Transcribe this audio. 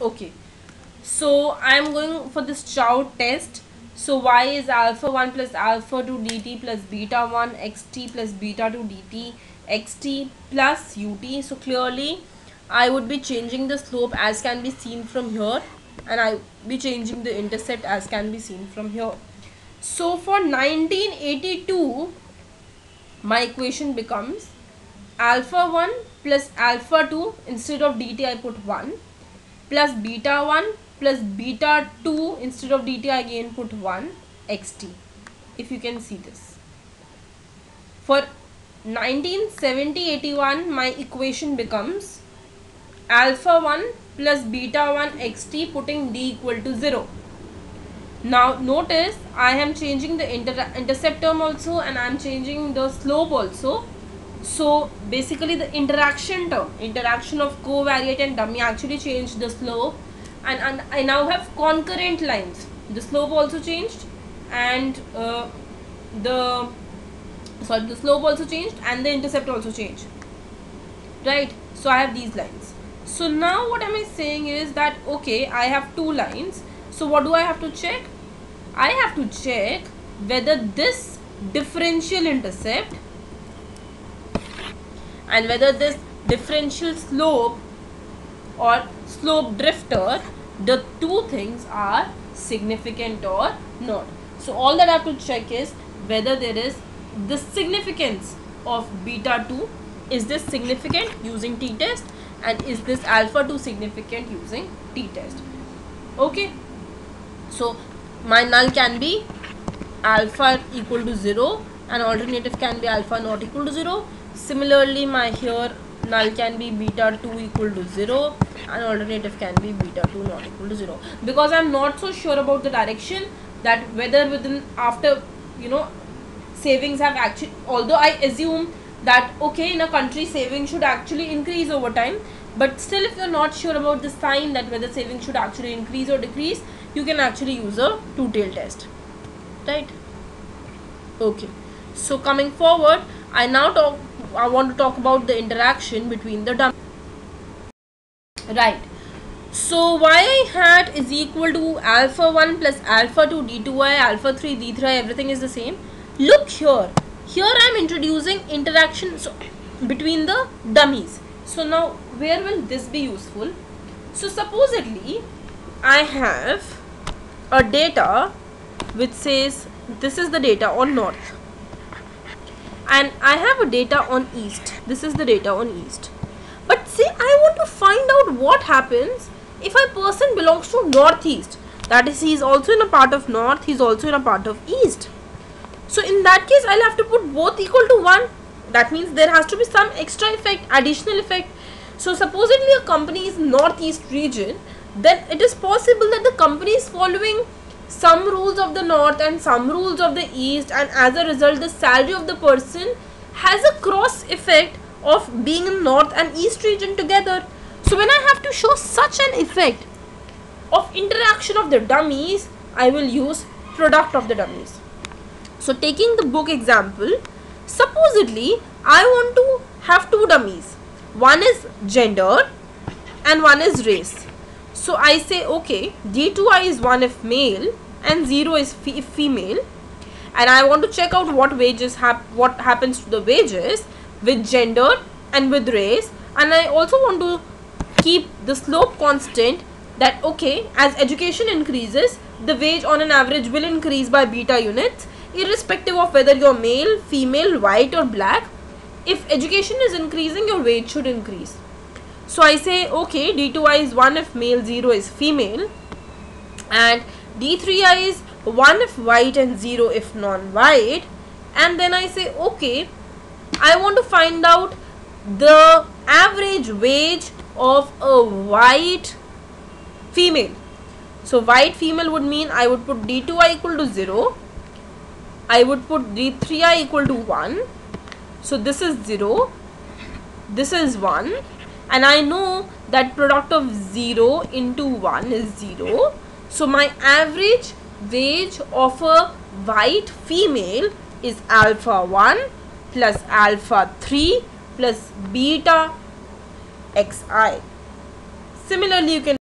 okay. So i'm going for this chow test. So y is alpha 1 plus alpha 2 dt plus beta 1 xt plus beta 2 dt xt plus ut so clearly i would be changing the slope as can be seen from here and i be changing the intercept as can be seen from here. So for 1982 my equation becomes alpha 1 plus alpha 2 instead of dt I put 1 plus beta 1 plus beta 2 instead of dt I again put 1 xt if you can see this. For 1970-81 my equation becomes alpha 1 plus beta 1 xt putting d equal to 0 now notice I am changing the inter intercept term also and I am changing the slope also so basically the interaction term interaction of covariate and dummy actually changed the slope. And, and I now have concurrent lines. The slope also changed and uh, the sorry the slope also changed and the intercept also changed. Right? So I have these lines. So now what am I saying is that okay I have two lines. So what do I have to check? I have to check whether this differential intercept and whether this differential slope or slope drifter the two things are significant or not. So all that I have to check is whether there is the significance of beta 2 is this significant using t-test? And is this alpha 2 significant using t-test? Okay. So my null can be alpha equal to 0 and alternative can be alpha not equal to 0 Similarly, my here null can be beta 2 equal to 0 and alternative can be beta 2 not equal to 0 because I'm not so sure about the direction that whether within after you know savings have actually although I assume that okay in a country savings should actually increase over time but still if you're not sure about the sign that whether savings should actually increase or decrease you can actually use a two-tailed test. Right? Okay. So coming forward I now talk I want to talk about the interaction between the dummy. Right. So y hat is equal to alpha 1 plus alpha 2 d2y, alpha 3 d3, everything is the same. Look here. Here I am introducing interaction so, between the dummies. So now where will this be useful? So supposedly I have a data which says this is the data on north and I have a data on east. This is the data on east. But say I want to find out what happens if a person belongs to northeast. That is he is also in a part of north he is also in a part of east. So in that case I'll have to put both equal to 1 that means there has to be some extra effect additional effect. So supposedly a company is northeast region then it is possible that the company is following some rules of the north and some rules of the east and as a result the salary of the person has a cross effect of being in north and east region together. So when I have to show such an effect of interaction of the dummies, I will use product of the dummies. So taking the book example, supposedly I want to have two dummies. One is gender and one is race. So I say okay D2I is 1 if male and 0 is if female. And I want to check out what wages hap what happens to the wages with gender and with race. And I also want to keep the slope constant that okay as education increases the wage on an average will increase by beta units irrespective of whether you're male, female, white or black. If education is increasing your wage should increase so I say okay D2I is 1 if male 0 is female and D3I is 1 if white and 0 if non-white and then I say okay I want to find out the average wage of a white female. So white female would mean I would put D2I equal to 0. I would put D3I equal to 1. So this is 0. This is 1 and I know that product of 0 into 1 is 0. So my average wage of a white female is alpha 1 plus alpha 3 plus beta xi. Similarly, you can